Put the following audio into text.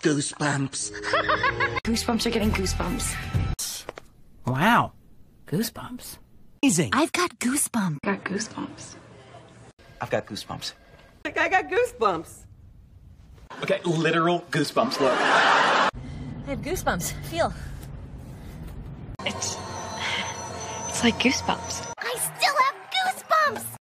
Goosebumps. Goosebumps are getting goosebumps. Wow. Goosebumps. Amazing. I've got goosebumps. I Got goosebumps. I've got goosebumps. Like I got goosebumps. Okay, literal goosebumps. Look. I have goosebumps. Feel. It's. It's like goosebumps.